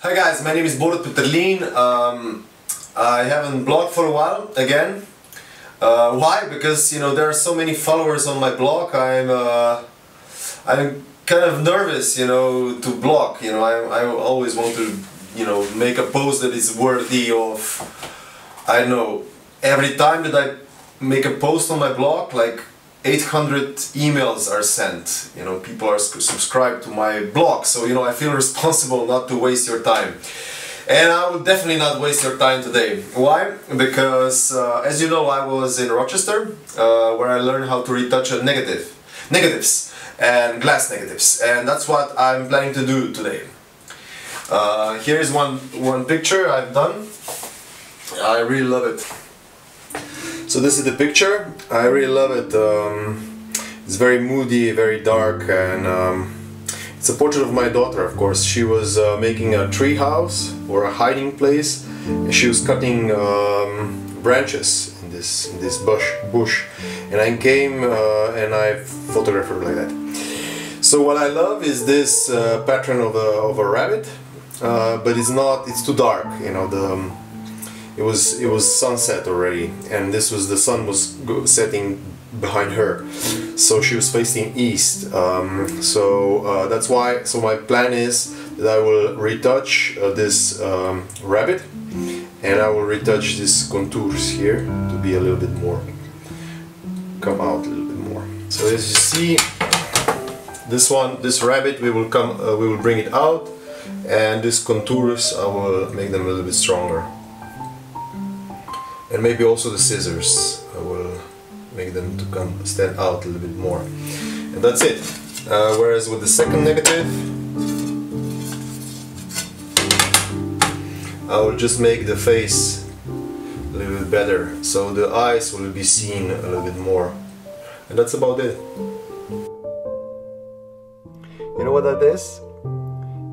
Hi guys, my name is Borut Peterlin. Um, I haven't blogged for a while again. Uh, why? Because you know there are so many followers on my blog. I'm uh, I'm kind of nervous, you know, to blog. You know, I, I always want to you know make a post that is worthy of I don't know every time that I make a post on my blog like 800 emails are sent. You know people are subscribed to my blog so you know I feel responsible not to waste your time. And I will definitely not waste your time today. Why? Because uh, as you know I was in Rochester uh, where I learned how to retouch a negative negatives and glass negatives and that's what I'm planning to do today. Uh, here is one one picture I've done. I really love it so this is the picture. I really love it. Um, it's very moody, very dark, and um, it's a portrait of my daughter. Of course, she was uh, making a tree house or a hiding place. She was cutting um, branches in this in this bush bush, and I came uh, and I photographed her like that. So what I love is this uh, pattern of a of a rabbit, uh, but it's not. It's too dark. You know the um, it was it was sunset already and this was the sun was setting behind her. So she was facing east um, so uh, that's why so my plan is that I will retouch uh, this um, rabbit and I will retouch these contours here to be a little bit more come out a little bit more. So as you see this one this rabbit we will come uh, we will bring it out and these contours I will make them a little bit stronger and maybe also the scissors. I will make them to come stand out a little bit more. And that's it. Uh, whereas with the second negative I will just make the face a little bit better. So the eyes will be seen a little bit more. And that's about it. You know what that is?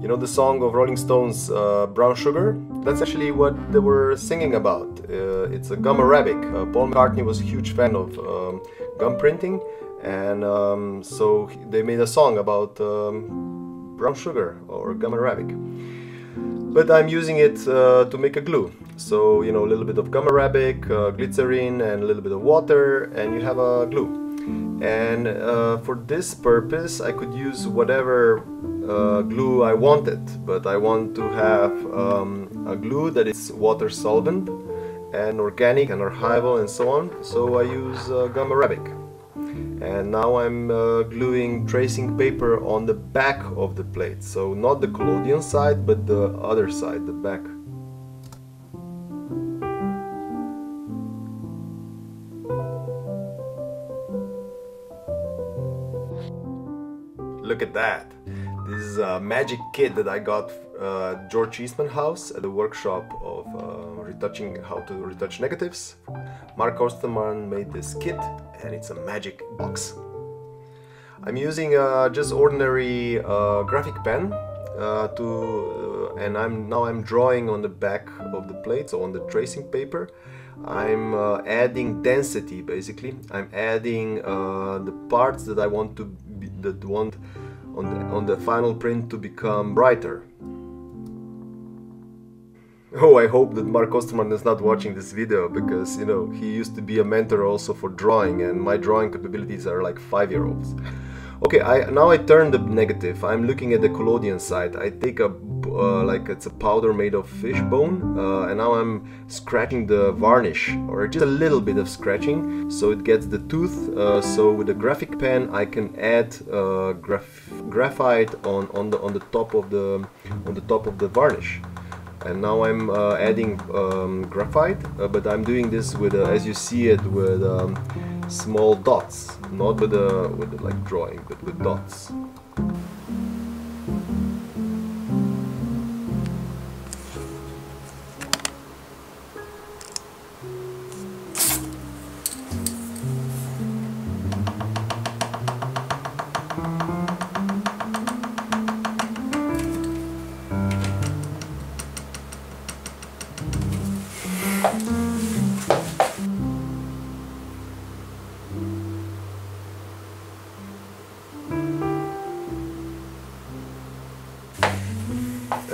You know the song of Rolling Stones, uh, Brown Sugar? That's actually what they were singing about. Uh, it's a gum arabic. Uh, Paul McCartney was a huge fan of um, gum printing, and um, so they made a song about um, brown sugar or gum arabic. But I'm using it uh, to make a glue. So, you know, a little bit of gum arabic, uh, glycerin, and a little bit of water, and you have a glue and uh, for this purpose I could use whatever uh, glue I wanted but I want to have um, a glue that is water solvent and organic and archival and so on. So I use uh, gum arabic and now I'm uh, gluing tracing paper on the back of the plate. So not the collodion side but the other side the back. Look at that. This is a magic kit that I got uh, George Eastman house at the workshop of uh, retouching how to retouch negatives. Mark Osterman made this kit and it's a magic box. I'm using uh, just ordinary uh, graphic pen uh, to and I'm now I'm drawing on the back of the plate so on the tracing paper I'm adding density basically I'm adding the parts that I want to be, that want on the, on the final print to become brighter Oh, I hope that Mark Osterman is not watching this video because, you know, he used to be a mentor also for drawing and my drawing capabilities are like five-year-olds. Okay, I now I turn the negative. I'm looking at the collodion side. I take a uh, like it's a powder made of fish bone, uh, and now I'm scratching the varnish, or just a little bit of scratching, so it gets the tooth. Uh, so with a graphic pen, I can add uh, graph graphite on on the on the top of the on the top of the varnish and now I'm uh, adding um, graphite uh, but I'm doing this with uh, as you see it with um, small dots. Not with a with like drawing but with dots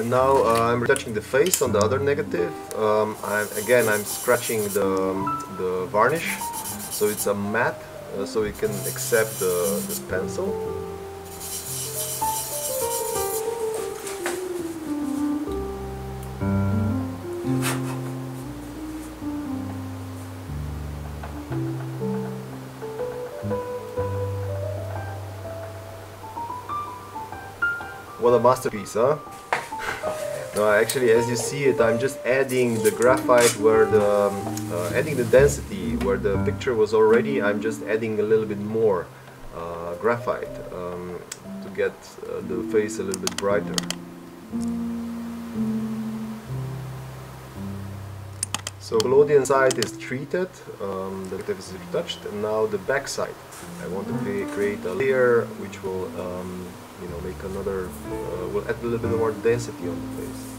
now uh, I'm retouching the face on the other negative. Um, I'm, again, I'm scratching the, the varnish, so it's a matte, uh, so we can accept the, this pencil. What a masterpiece, huh? No, actually, as you see it, I'm just adding the graphite where the, um, uh, adding the density where the picture was already, I'm just adding a little bit more uh, graphite um, to get uh, the face a little bit brighter. So collodion side is treated, um, the negative is retouched, and now the back side. I want to create a layer which will um, you know, make another, uh, will add a little bit more density on the face.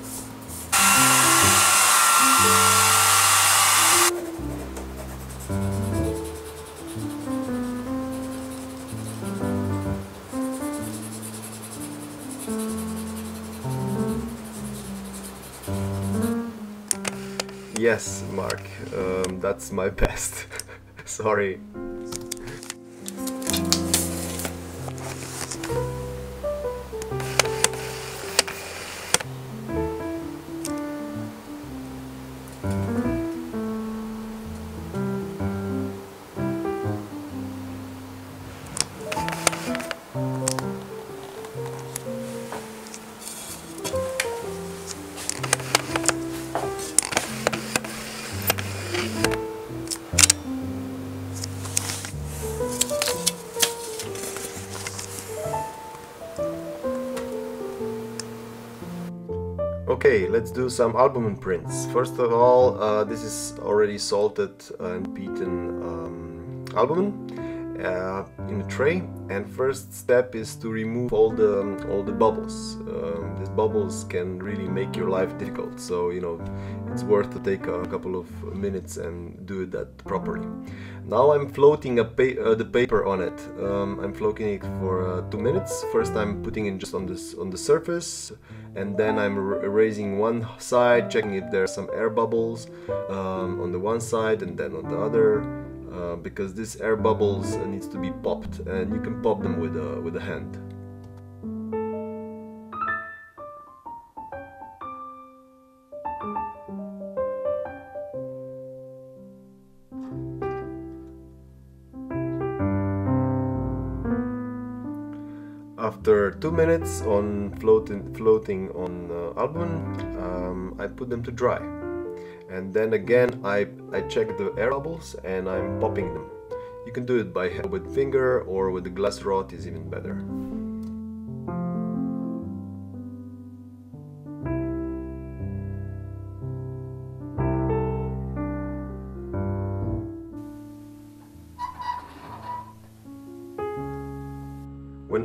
Yes, Mark, um, that's my best. Sorry. Okay, let's do some albumen prints. First of all, uh, this is already salted and beaten um, albumen uh, in a tray. And first step is to remove all the all the bubbles. Um, these bubbles can really make your life difficult. So you know, it's worth to take a couple of minutes and do that properly. Now I'm floating pa uh, the paper on it. Um, I'm floating it for uh, two minutes. First I'm putting it just on this on the surface, and then I'm erasing one side, checking if there are some air bubbles um, on the one side and then on the other. Uh, because these air bubbles needs to be popped and you can pop them with a, with a hand. After two minutes on floating, floating on uh, albumen, um, I put them to dry. And then again, I, I check the air bubbles and I'm popping them. You can do it by with finger or with the glass rod is even better.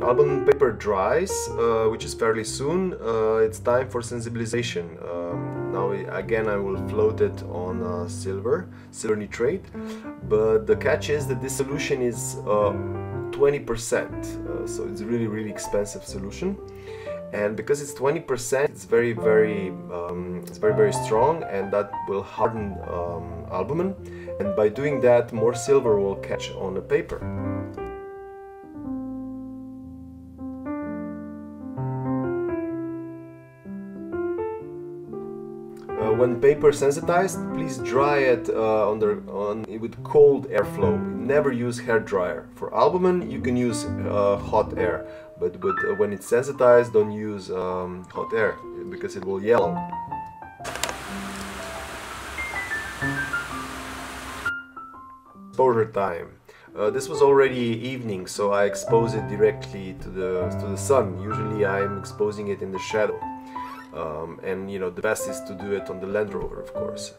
Albumen paper dries, uh, which is fairly soon, uh, it's time for sensibilization. Um, now again I will float it on uh, silver, silver nitrate, but the catch is that this solution is 20%, uh, uh, so it's really really expensive solution. And because it's 20%, it's very very um, it's very very strong, and that will harden um, albumen. And by doing that, more silver will catch on the paper. When paper sensitized, please dry it uh, under, on, with cold airflow. Never use hair dryer. For albumen, you can use uh, hot air, but, but uh, when it's sensitized, don't use um, hot air because it will yellow. Exposure time. Uh, this was already evening, so I expose it directly to the, to the sun. Usually I'm exposing it in the shadow. Um, and you know the best is to do it on the Land Rover of course.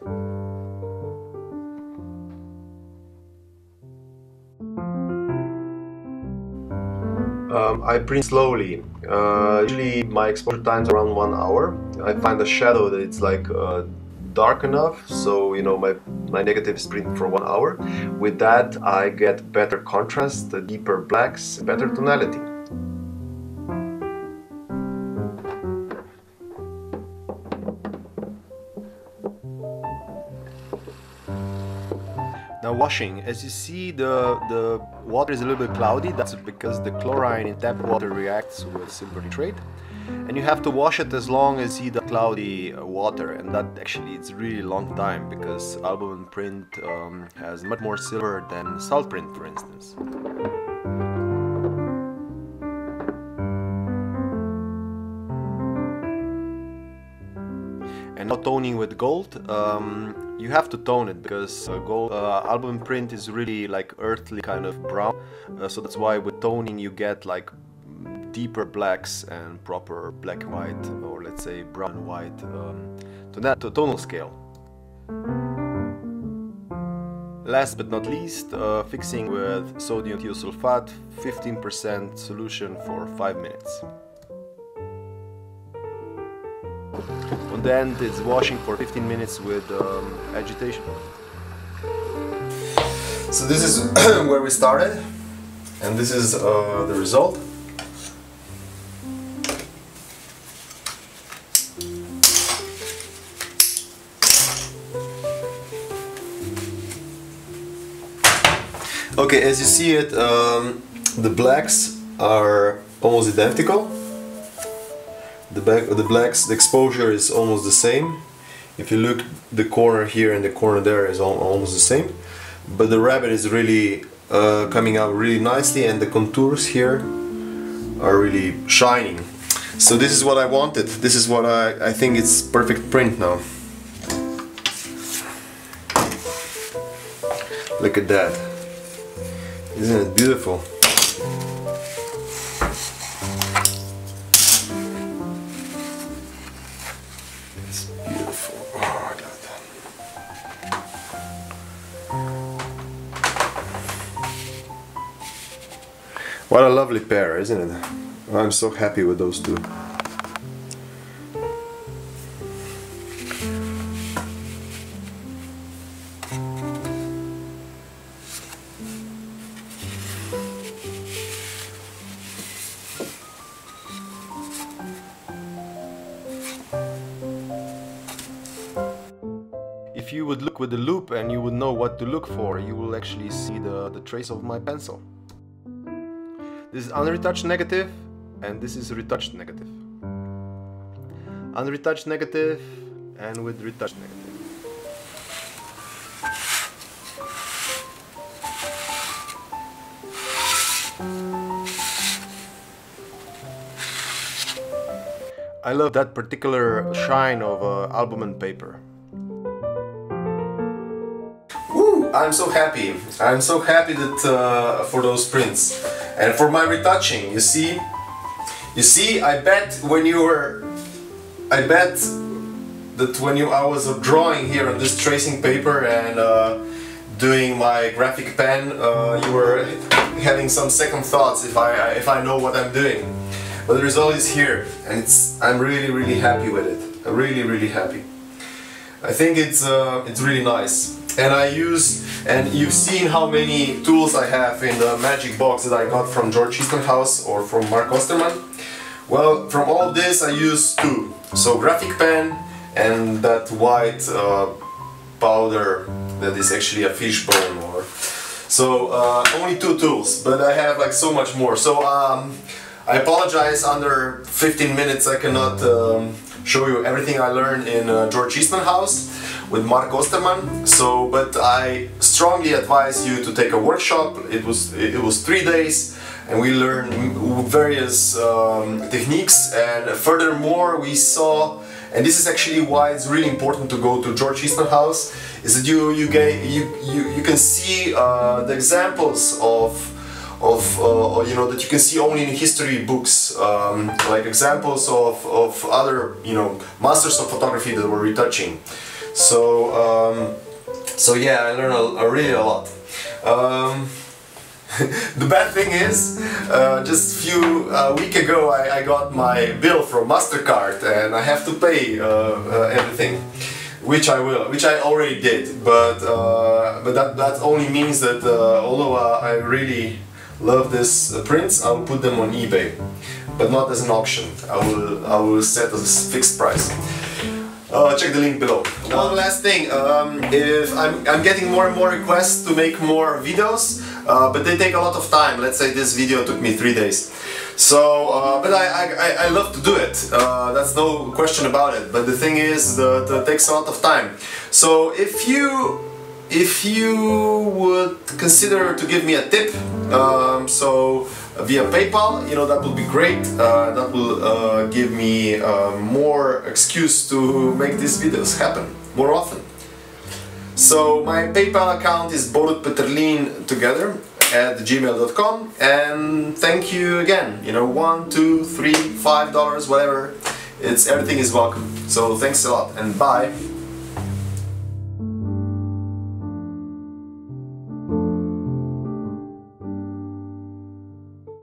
Um, I print slowly. Uh, usually my exposure time is around one hour. I find a shadow that it's like uh, dark enough so you know my, my negative is print for one hour. With that I get better contrast, deeper blacks, better tonality. Washing, as you see the, the water is a little bit cloudy, that's because the chlorine in tap water reacts with silver nitrate. And you have to wash it as long as you see the cloudy uh, water and that actually it's really long time because albumen print um, has much more silver than salt print for instance. And now toning with gold, um, you have to tone it because uh, gold uh, albumen print is really like earthly kind of brown, uh, so that's why with toning you get like deeper blacks and proper black and white, or let's say brown and white, um, to that to tonal scale. Last but not least, uh, fixing with sodium thiosulfate, 15% solution for 5 minutes. And then it's washing for 15 minutes with um, agitation. So this is where we started and this is uh, the result. Okay, as you see it, um, the blacks are almost identical the back the blacks the exposure is almost the same. If you look the corner here and the corner there is almost the same. But the rabbit is really uh, coming out really nicely and the contours here are really shining. So this is what I wanted. This is what I, I think it's perfect print now. Look at that. Isn't it beautiful What a lovely pair, isn't it? I'm so happy with those two. If you would look with the loupe and you would know what to look for, you will actually see the, the trace of my pencil. This is unretouched negative and this is retouched negative. Unretouched negative and with retouched negative. I love that particular shine of uh, albumen paper. Woo! I'm so happy. I'm so happy that uh, for those prints. And for my retouching, you see, you see, I bet when you were, I bet that when you I was drawing here on this tracing paper and uh, doing my graphic pen, uh, you were having some second thoughts if I if I know what I'm doing. But the result is here, and it's I'm really really happy with it. I'm really really happy. I think it's uh, it's really nice and I use and you've seen how many tools I have in the magic box that I got from George Eastman House or from Mark Osterman. Well from all this I use two. So graphic pen and that white uh, powder that is actually a fishbone or so uh, only two tools but I have like so much more. So um, I apologize under 15 minutes I cannot um, show you everything I learned in uh, George Eastman House with Mark Osterman. So, but I strongly advise you to take a workshop. It was it was three days, and we learned various um, techniques. And furthermore, we saw, and this is actually why it's really important to go to George Eastman House, is that you you get you you, you can see uh, the examples of of uh, you know that you can see only in history books um, like examples of, of other you know masters of photography that were retouching so, um, so yeah, I learned a, a really a lot. Um, the bad thing is, uh, just a few uh, week ago I, I, got my bill from Mastercard and I have to pay uh, uh everything, which I will, which I already did. But uh, but that that only means that uh, although I really love these prints, I'll put them on eBay, but not as an auction. I will I will set a fixed price. Uh, check the link below. One last thing, um, if I'm, I'm getting more and more requests to make more videos, uh, but they take a lot of time. Let's say this video took me three days. So, uh, but I, I, I love to do it, uh, that's no question about it. But the thing is that it takes a lot of time. So if you if you would consider to give me a tip, um, so via PayPal, you know, that would be great. Uh, that will uh, give me uh, more excuse to make these videos happen more often. So my PayPal account is Borut Peterlin together at gmail.com and thank you again. You know, one, two, three, five dollars, whatever. It's everything is welcome. So thanks a lot and bye.